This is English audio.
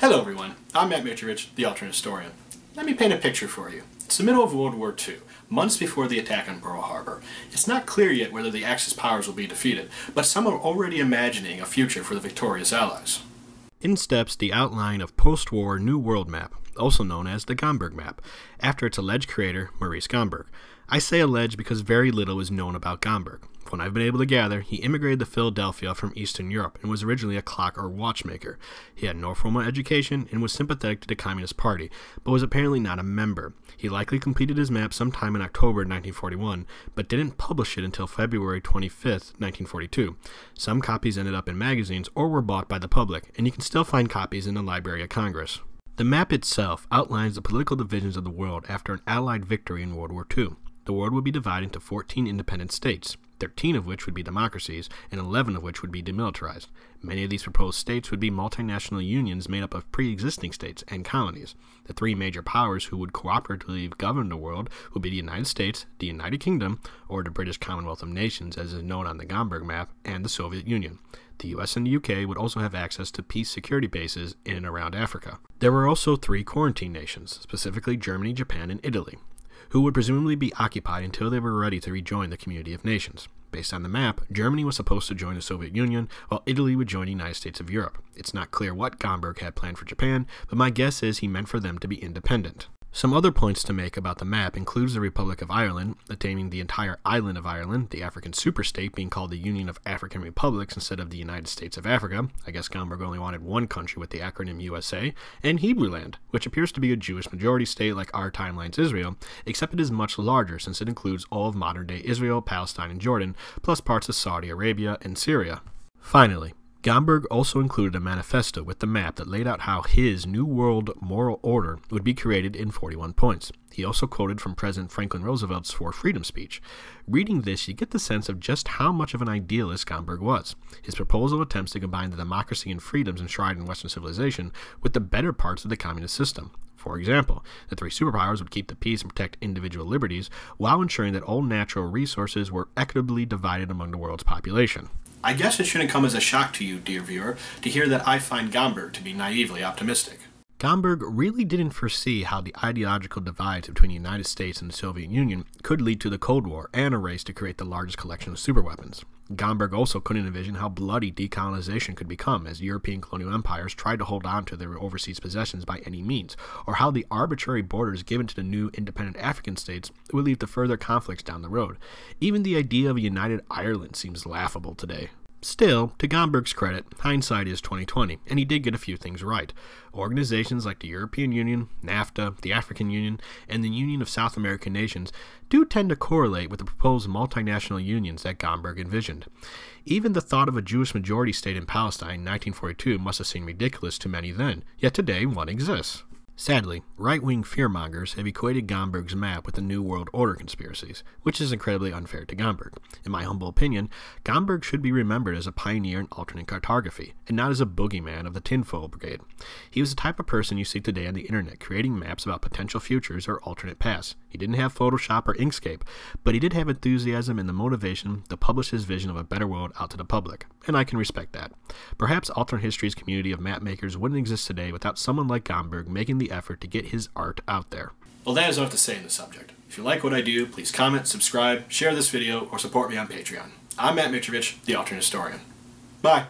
Hello everyone, I'm Matt Mitrovich, the alternate historian. Let me paint a picture for you. It's the middle of World War II, months before the attack on Pearl Harbor. It's not clear yet whether the Axis powers will be defeated, but some are already imagining a future for the victorious Allies. In steps the outline of post-war New World Map, also known as the Gomberg Map, after its alleged creator, Maurice Gomberg. I say alleged because very little is known about Gomberg. What I've been able to gather, he immigrated to Philadelphia from Eastern Europe and was originally a clock or watchmaker. He had no formal education and was sympathetic to the Communist Party, but was apparently not a member. He likely completed his map sometime in October 1941, but didn't publish it until February 25, 1942. Some copies ended up in magazines or were bought by the public, and you can still find copies in the Library of Congress. The map itself outlines the political divisions of the world after an Allied victory in World War II. The world would be divided into 14 independent states. 13 of which would be democracies, and 11 of which would be demilitarized. Many of these proposed states would be multinational unions made up of pre existing states and colonies. The three major powers who would cooperatively govern the world would be the United States, the United Kingdom, or the British Commonwealth of Nations, as is known on the Gomberg map, and the Soviet Union. The US and the UK would also have access to peace security bases in and around Africa. There were also three quarantine nations, specifically Germany, Japan, and Italy who would presumably be occupied until they were ready to rejoin the community of nations. Based on the map, Germany was supposed to join the Soviet Union, while Italy would join the United States of Europe. It's not clear what Gomberg had planned for Japan, but my guess is he meant for them to be independent. Some other points to make about the map includes the Republic of Ireland, attaining the entire island of Ireland, the African superstate being called the Union of African Republics instead of the United States of Africa. I guess Gomberg only wanted one country with the acronym USA, and Hebrewland, which appears to be a Jewish majority state like our timeline's Israel, except it is much larger since it includes all of modern day Israel, Palestine, and Jordan, plus parts of Saudi Arabia and Syria. Finally, Gomberg also included a manifesto with the map that laid out how his New World moral order would be created in 41 points. He also quoted from President Franklin Roosevelt's Four Freedom speech. Reading this, you get the sense of just how much of an idealist Gomberg was. His proposal attempts to combine the democracy and freedoms enshrined in Western civilization with the better parts of the communist system. For example, the three superpowers would keep the peace and protect individual liberties while ensuring that all natural resources were equitably divided among the world's population. I guess it shouldn't come as a shock to you, dear viewer, to hear that I find Gomberg to be naively optimistic. Gomberg really didn't foresee how the ideological divides between the United States and the Soviet Union could lead to the Cold War and a race to create the largest collection of superweapons. Gomberg also couldn't envision how bloody decolonization could become as European colonial empires tried to hold on to their overseas possessions by any means, or how the arbitrary borders given to the new independent African states would lead to further conflicts down the road. Even the idea of a united Ireland seems laughable today. Still, to Gomberg's credit, hindsight is 2020, and he did get a few things right. Organizations like the European Union, NAFTA, the African Union, and the Union of South American Nations do tend to correlate with the proposed multinational unions that Gomberg envisioned. Even the thought of a Jewish majority state in Palestine in 1942 must have seemed ridiculous to many then, yet today one exists. Sadly, right wing fearmongers have equated Gomberg's map with the New World Order conspiracies, which is incredibly unfair to Gomberg. In my humble opinion, Gomberg should be remembered as a pioneer in alternate cartography, and not as a boogeyman of the tinfoil brigade. He was the type of person you see today on the internet creating maps about potential futures or alternate paths. He didn't have Photoshop or Inkscape, but he did have enthusiasm and the motivation to publish his vision of a better world out to the public, and I can respect that. Perhaps alternate history's community of map makers wouldn't exist today without someone like Gomberg making effort to get his art out there. Well, that is all I have to say in the subject. If you like what I do, please comment, subscribe, share this video, or support me on Patreon. I'm Matt Mitrovich, the Alternate Historian. Bye.